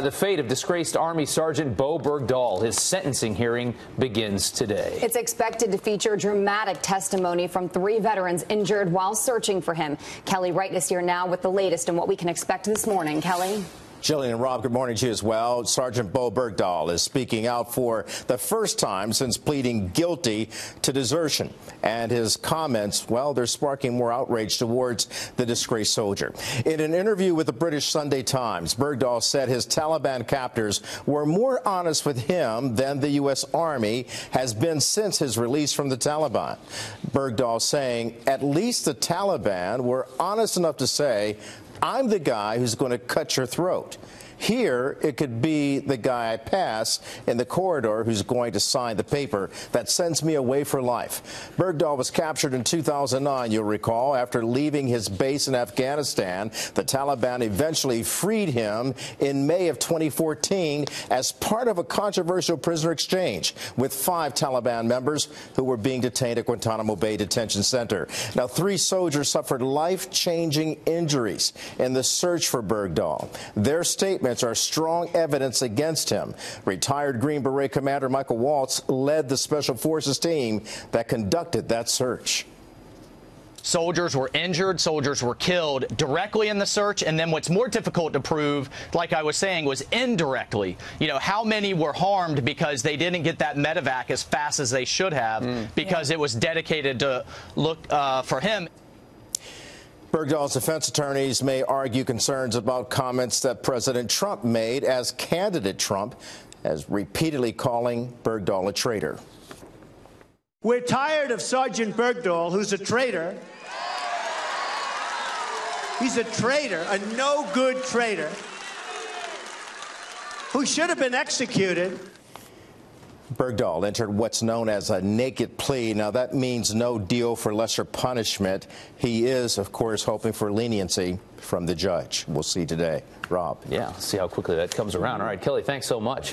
uh, the fate of disgraced Army Sergeant Bowe Bergdahl. His sentencing hearing begins today. It's expected to feature dramatic testimony from three veterans injured while searching for him. Kelly Wright is here now with the latest and what we can expect this morning. Kelly? Jillian and Rob, good morning to you as well. Sergeant Bowe Bergdahl is speaking out for the first time since pleading guilty to desertion. And his comments, well, they're sparking more outrage towards the disgraced soldier. In an interview with the British Sunday Times, Bergdahl said his Taliban captors were more honest with him than the U.S. Army has been since his release from the Taliban. Bergdahl saying at least the Taliban were honest enough to say I'm the guy who's going to cut your throat. Here, it could be the guy I pass in the corridor who's going to sign the paper that sends me away for life. Bergdahl was captured in 2009, you'll recall, after leaving his base in Afghanistan. The Taliban eventually freed him in May of 2014 as part of a controversial prisoner exchange with five Taliban members who were being detained at Guantanamo Bay Detention Center. Now, three soldiers suffered life-changing injuries in the search for Bergdahl. Their statement are strong evidence against him. Retired Green Beret Commander Michael Waltz led the Special Forces team that conducted that search. Soldiers were injured, soldiers were killed directly in the search, and then what's more difficult to prove, like I was saying, was indirectly. You know, how many were harmed because they didn't get that medevac as fast as they should have mm. because yeah. it was dedicated to look uh, for him. Bergdahl's defense attorneys may argue concerns about comments that President Trump made as candidate Trump, as repeatedly calling Bergdahl a traitor. We're tired of Sergeant Bergdahl, who's a traitor. He's a traitor, a no good traitor, who should have been executed Bergdahl entered what's known as a naked plea. Now, that means no deal for lesser punishment. He is, of course, hoping for leniency from the judge. We'll see today. Rob. Yeah, see how quickly that comes around. All right, Kelly, thanks so much.